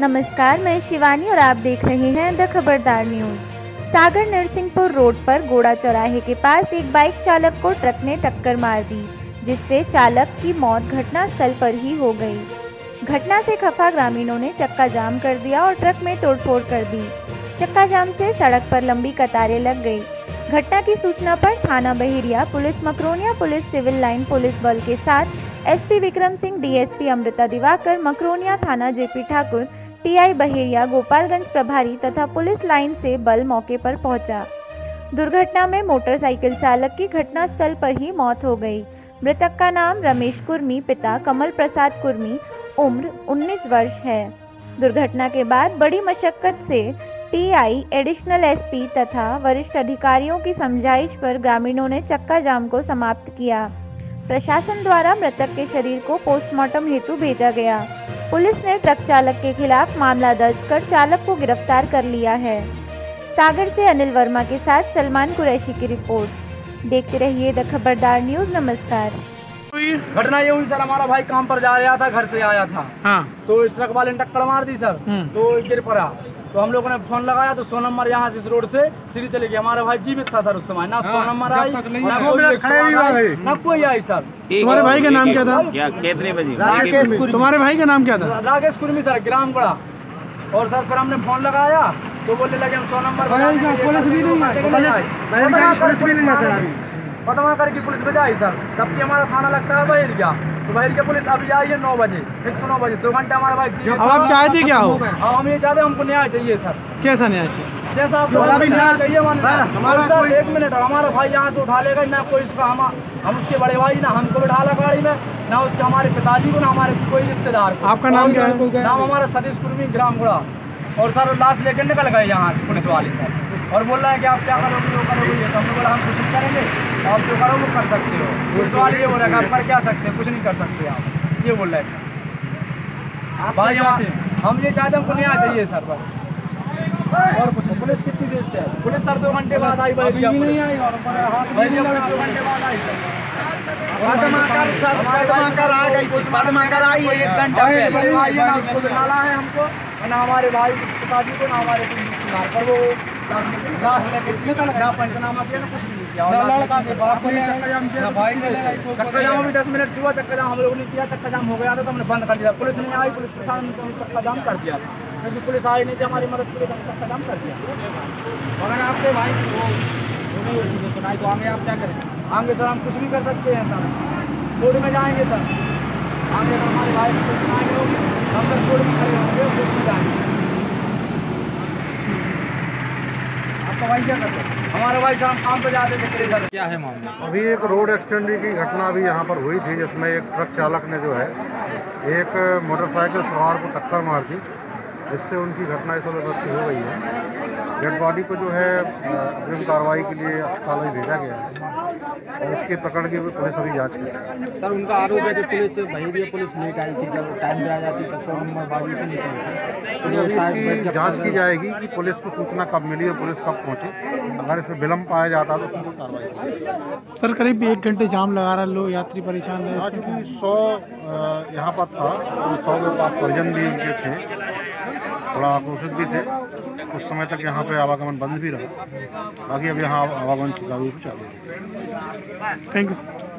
नमस्कार, मैं शिवानी और आप देख रहे हैं द खबरदार न्यूज़। सागर नरसिंहपुर रोड पर गोड़ा चौराहे के पास एक बाइक चालक को ट्रक ने टक्कर मार दी, जिससे चालक की मौत घटना स्थल पर ही हो गई। घटना से खफा ग्रामीणों ने चक्का जाम कर दिया और ट्रक में तोड़फोड़ कर दी। चक्का जाम से सड़क पर लंबी कतारें लग गई। घटना की सूचना पर थाना Bahiriya police Makronia police civil line police बल के साथ एसपी विक्रम सिंह, डीएसपी अमृता दिवाकर, मकरोनिया थाना जेपी ठाकुर टीआई बहेरिया गोपालगंज प्रभारी तथा पुलिस लाइन से बल मौके पर पहुँचा। दुर्घटना में मोटरसाइकिल चालक की घटनास्थल पर ही मौत हो गई। मृतक का नाम रमेश कुर्मी, पिता कमल प्रसाद कुर्मी, उम्र 19 वर्ष है। दुर्घटना के बाद बड़ी मशक्कत से टीआई एडिशनल एसपी तथा वरिष्ठ अधिकारियों की समझाइश पर ग्रामीणों ने चक्का जाम को समाप्त किया। प्रशासन द्वारा मृतक के शरीर को पोस्टमार्टम हेतु भेजा गया। पुलिस ने ट्रक चालक के खिलाफ मामला दर्ज कर चालक को गिरफ़्तार कर लिया है। सागर से अनिल वर्मा के साथ सलमान कुरैशी की रिपोर्ट। देखते रहिए द खबरदार न्यूज़ नमस्कार। घटना ये हुई सर? हमारा भाई काम पर जा रहा था घर से आया था। हाँ। तो इस ट्रक वाले ने टक्कर मार दी सर। हम्म। तो गिर पड़ा। तो हम लोगों ने फ़ोन लगाया तो सौ नंबर यहाँ से इस रोड से सीधी चली गई। हमारा भाई जीवित था सर उस समय। ना सौ नंबर आई ना कोई आई, ना कोई आई सर। तुम्हारे भाई का नाम क्या था? कितने बजे? राकेश तुम्हारे भाई का नाम क्या था? राकेश कुर्मी सर ग्राम पड़ा। और सर फिर हमने फ़ोन लगाया तो बोलने लगे हम सौ नंबर पुलिस भी नहीं पता करके पुलिस बजाई सर। तब की हमारा थाना लगता है बहिर गया। तो बहिर के पुलिस अभी आई है नौ बजे एक सौ नौ बजे। दो घंटे हमारा भाई अब आप चाहते क्या हो? अब हम ये चाहते हमको न्याय चाहिए सर। कैसा न्याय चाहिए? जैसा आप न्याय चाहिए हमारा सर एक मिनट और हमारा भाई यहाँ से उठा लेगा ना कोई इसका हम हम उसके बड़े भाई ना हमको बैठा ला गाड़ी में ना उसके हमारे पिताजी को ना हमारे कोई रिश्तेदार को। आपका नाम क्या है? नाम हमारा सतीश कुर्मी ग्राम गुड़ा। और सर लाश लेकर निकल गए यहाँ से पुलिस वाले सर। और बोल रहा है कि आप क्या करोगे वो करोगे ये तो हमने बोला हम कुछ नहीं करेंगे। आप जो करो वो कर सकते हो। पुलिस वाले ये बोल रहे हैं आप कर क्या सकते हैं? कुछ नहीं कर सकते आप। ये बोल रहे हैं सर। भाई हम हम ये चाहते हैं हमको न्याय चाहिए सर बस। और कुछ पुलिस कितनी देर से है पुलिस सर दो घंटे बाद आई बहरिया नहीं आई और बहरिया पुलिस दो घंटे बाद आई सर। सर पदमाकर आ गई थी। पदमाकर आई। है एक घंटा हमारे पहले भाई ना उसको बिठाना है हमको। ना हमारे भाई पिताजी को ना हमारे पर वो दस मिनट से हुआ चक्का जाम हम लोगों ने किया चक्का जाम हो गया था तो हमने बंद कर दिया पुलिस आई पुलिस प्रशासन चक्का जाम कर दिया क्योंकि पुलिस आई नहीं थी हमारी मदद तो हमने कर दिया आपके भाई तो सुनाई तो आगे आप क्या सर हम कुछ भी कर सकते हैं सर कोर्ट में जाएँगे सर आगे हमारे भाई तो हम सर कोर्ट में खड़े होंगे जाएँगे आपका भाई क्या करते हमारे भाई सर काम पे जाते थे सर क्या है मामला? अभी एक रोड एक्सीडेंट की घटना अभी यहाँ पर हुई थी जिसमें एक ट्रक चालक ने जो है एक मोटरसाइकिल सवार को टक्कर मार दी जिससे उनकी घटना इस वक्त हो गई है। डेड बॉडी को जो है अग्रिम कार्रवाई के लिए अस्पताल में भेजा गया है। और इसके प्रकरण की भी पुलिस अभी जाँच कर सर उनका आरोप है कि पुलिस बहिरी पुलिस लेट आई थी जब टाइम पे आ जाती तो सौ नंबर बाजू से निकली थी। तो तो इसकी जाँच की जाएगी कि पुलिस को सूचना कब मिली और पुलिस कब पहुँची। अगर इसमें विलम्ब पाया जाता तो उसमें कार्रवाई सर करीब एक घंटे जाम लगा रहा लोग यात्री परेशान रहे। आज भी सौ यहाँ पर था सौ के पास परिजन भी इनके थे थोड़ा आक्रोशित भी थे। कुछ समय तक यहाँ पे आवागमन बंद भी रहा। बाकी अब यहाँ आवागमन सुचारू रूप चालू थैंक यू